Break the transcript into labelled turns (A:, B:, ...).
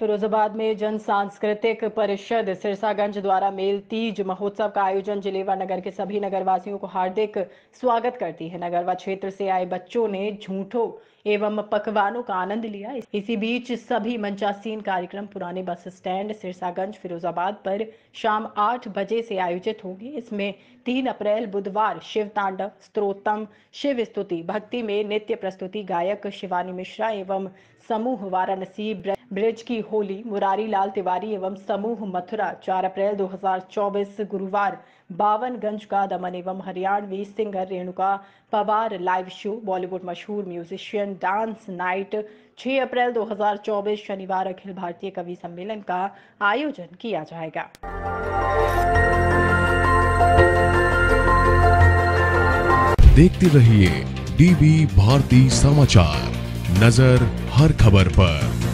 A: फिरोजाबाद में जन सांस्कृतिक परिषद सिरसागंज द्वारा मेल तीज महोत्सव का आयोजन जिलेवा नगर के सभी नगरवासियों को हार्दिक स्वागत करती है। नगरवा क्षेत्र से आए बच्चों ने झूठों एवं पकवानों का आनंद लिया। इसी बीच सभी मंचासीन कार्यक्रम पुराने बस स्टैंड सिरसागंज फिरोजाबाद पर शाम आठ बजे से आयोजित होंगे। इसमें तीन अप्रैल, बुधवार, शिव तांडव स्त्रोतम शिव स्तुति, भक्ति में नित्य प्रस्तुति, गायक शिवानी मिश्रा एवं समूह वाराणसी ब्रिज की होली, मुरारी, लाल तिवारी एवं समूह मथुरा 4 अप्रैल 2024 गुरुवार, बावनगंज का दमन एवं Haryanvi singer Renuka Pawar live show Bollywood मशहूर म्यूजिशियन डांस नाइट 6 अप्रैल 2024 शनिवार, अखिल भारतीय कवि सम्मेलन का आयोजन किया जाएगा।
B: देखते रहिए डीबी भारती समाचार, नज़र हर खबर पर।